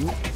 you.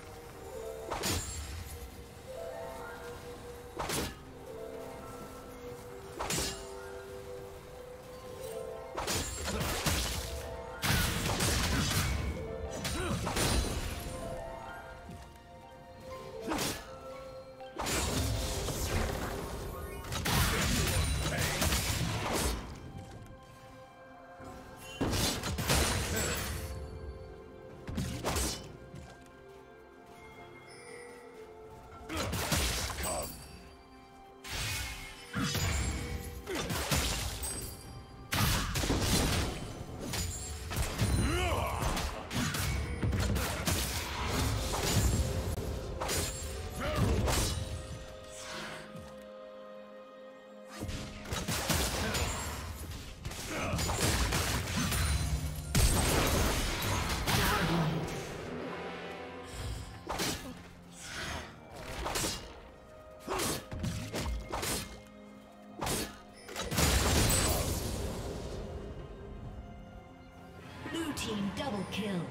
Kill.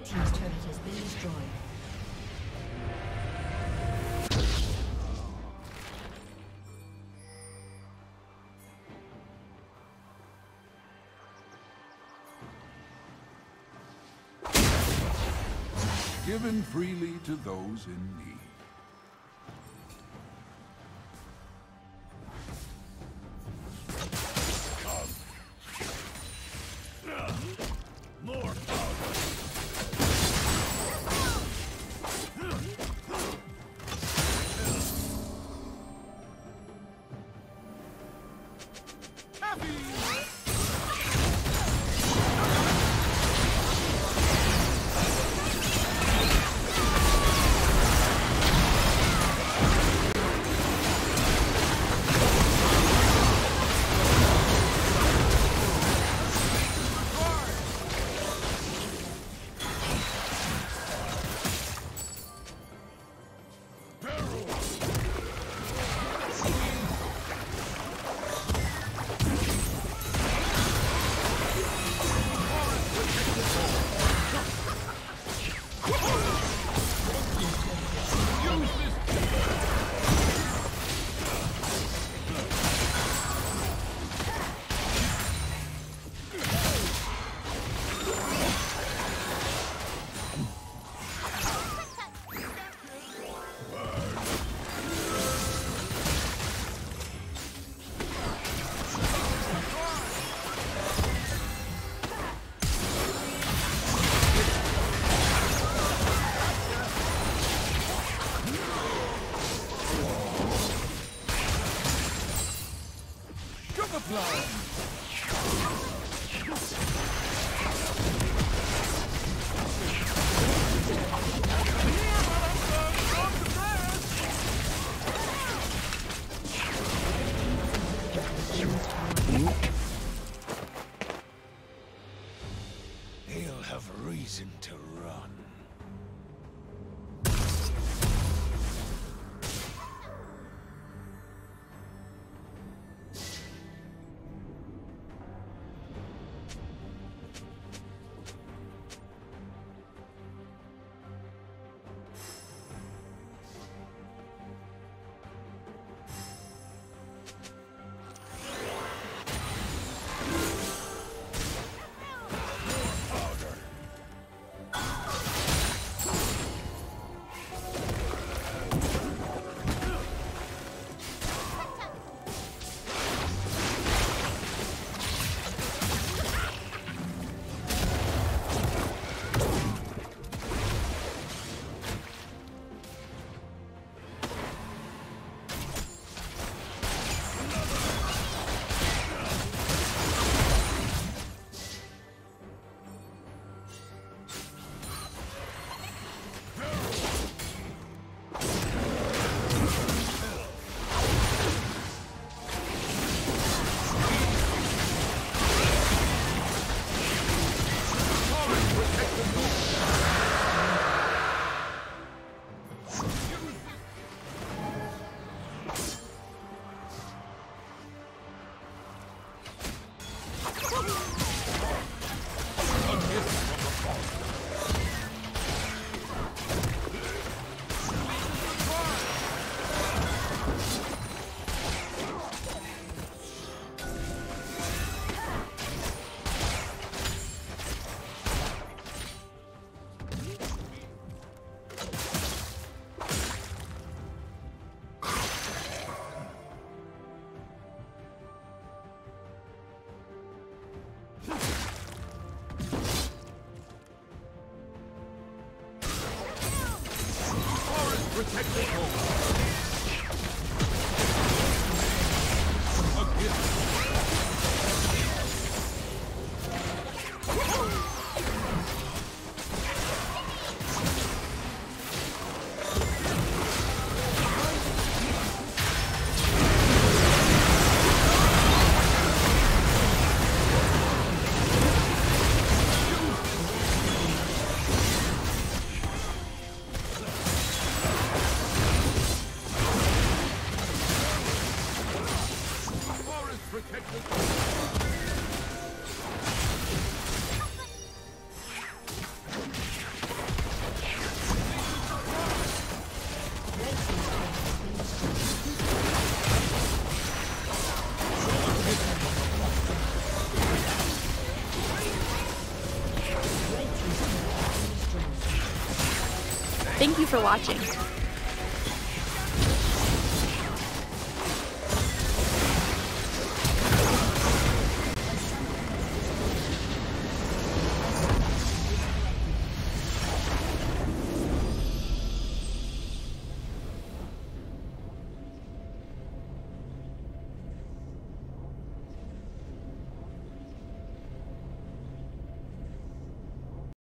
Red Team's turret has been destroyed. Given freely to those in need. For watching.